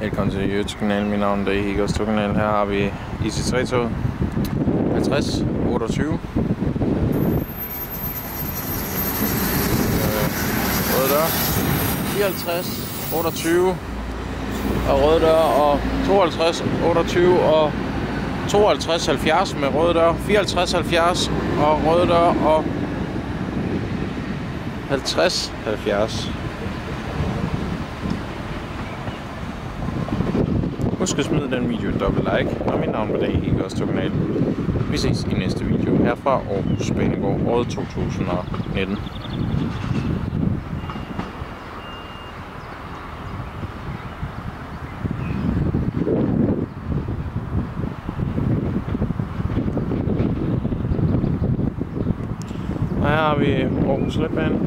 Velkommen til YouTube-kanalen. Mit navn er Higos kanal Her har vi IC3-toget. 50, 28. Øh, røde dør. 54, 28. Og røde dør. Og 52, 28. Og 52, 70 med røde dør. 54, 70. Og røde dør. Og 50, 70. Husk at smide den video et dobbelt like, og mit navn på dag ikke også kanal. Vi ses i næste video her fra Aarhus Banegård, året 2019. Og her har vi Aarhus Letbane.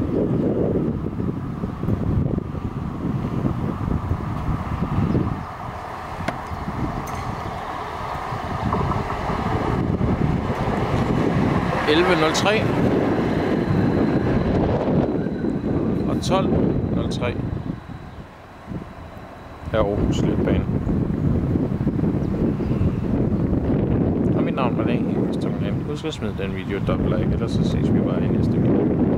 Elleve nul tre og 12.03 her Aarhus Letbane. Og mit navn var Dag, Husk at smide den video et dobbelt like, ellers så ses vi bare i næste video.